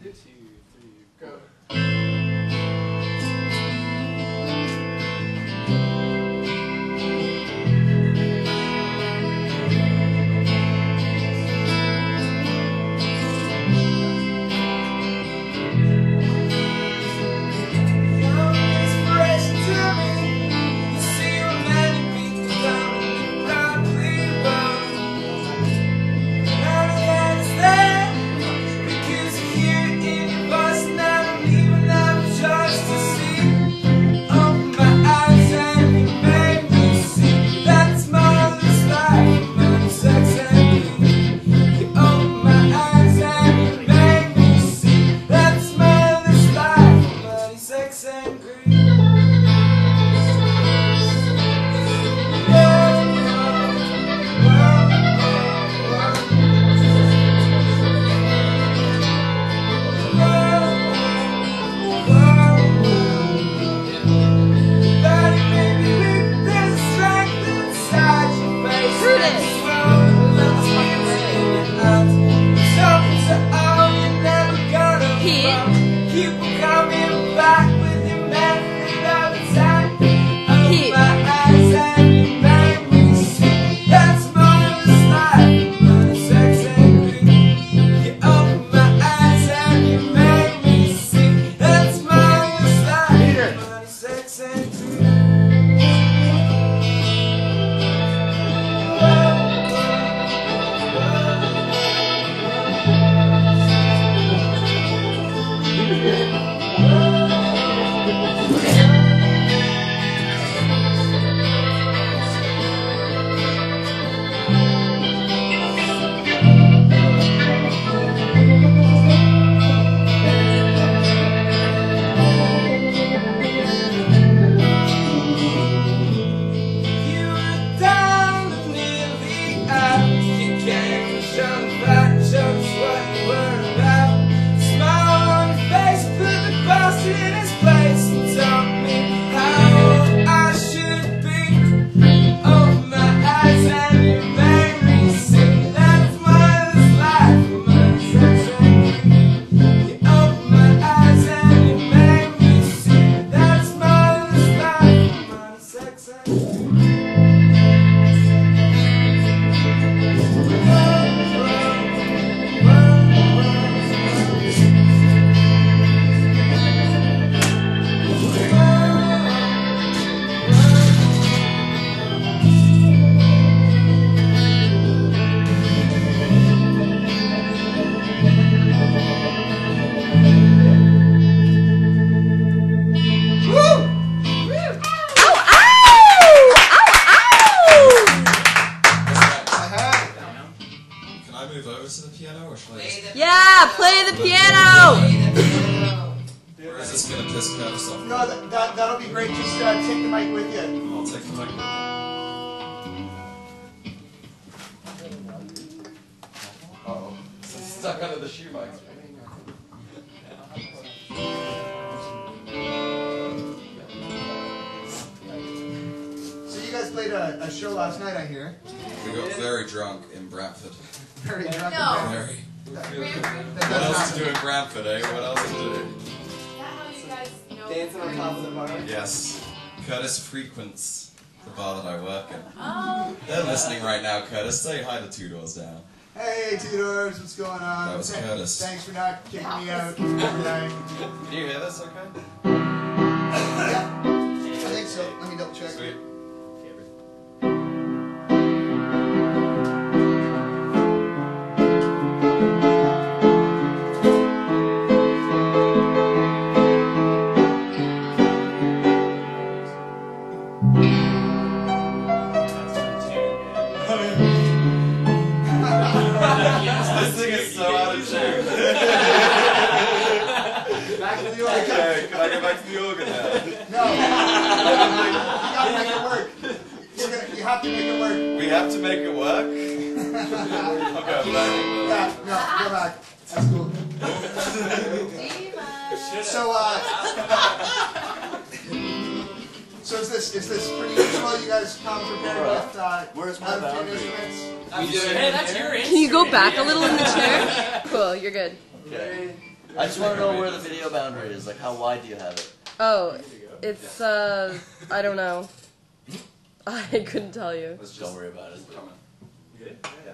Two, Que stuck under the shoebox. So you guys played a, a show last night, I hear. We got very drunk in Brantford. Very drunk. No. and Very. What else to happen. do in Brantford, eh? What else to do? Dancing on top of the bar. Yes. Curtis frequents the bar that I work in. Oh. They're listening right now, Curtis. Say hi to Two Doors Down. Hey, Tudors, what's going on? That was Th- Curtis. Thanks for not kicking me out everything. Can you hear this okay? Yeah, I think so. Let me double check. Sweet. Have to make it work. We have to make it work. okay, I'll go back. Yeah, no, go back. That's cool. So, uh, so is this is this pretty usual? You guys come prepared with uh, Where's my out of tune boundary? instruments? Hey, that's your Can you go back a little in the chair? Cool, you're good. Okay. I just want to know where the video boundary is. Like, how wide do you have it? Oh, it's uh, I don't know. I couldn't tell you. Let's just Don't worry about it. come on. Good? Yeah.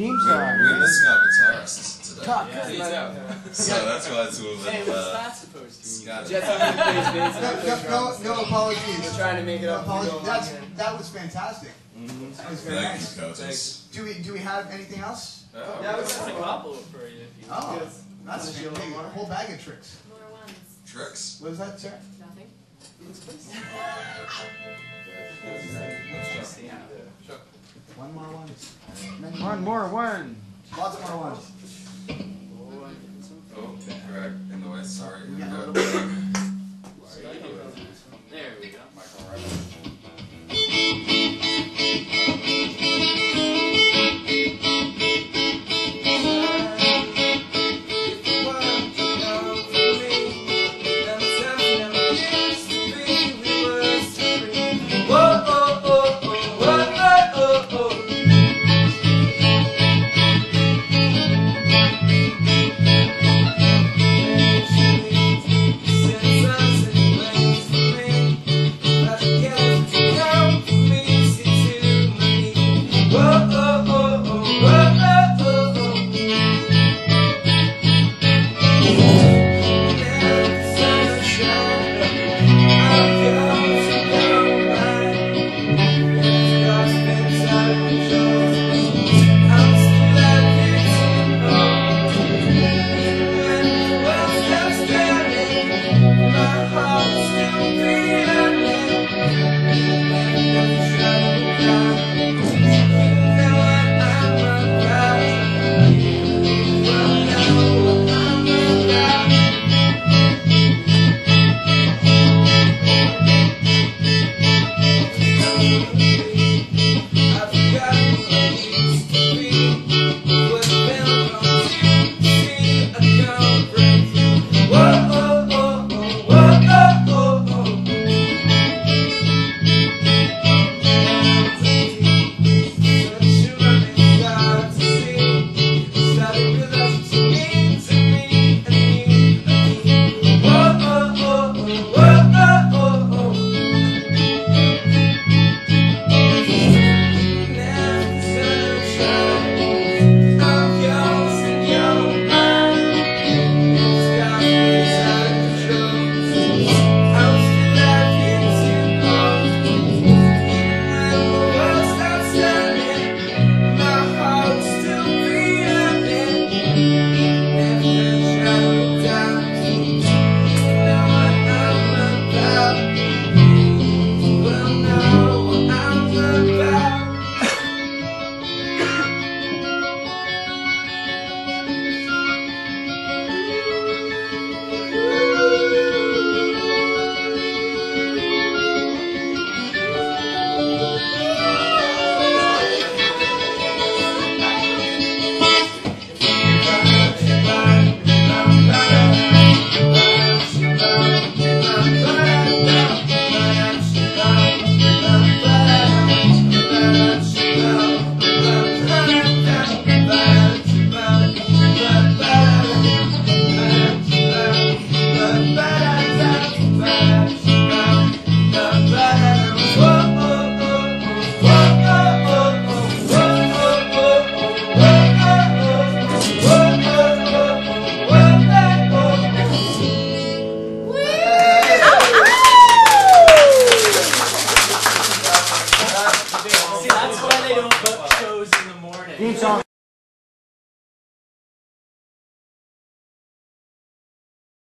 Theme We're, we're missing our guitarist today. Talk. Yeah, he's out. So that's why it's all Hey, bit, what's uh, that supposed to mean? scattered. Jets on the plays bass and I No, no, no, apologies. We're trying to make it No up. as we apologies. That's, that was fantastic. That was very Thank nice. you, Curtis. Do we do we have anything else? Oh, Yeah, we got a couple for you if you Oh, Yes. that's Unless a you big, want a whole bag of tricks. More ones. Tricks. What is that, sir? Nothing. One more one. One more one. Lots more ones. Oh, correct. In the way, sorry. Yeah. There we go. Michael Ryan.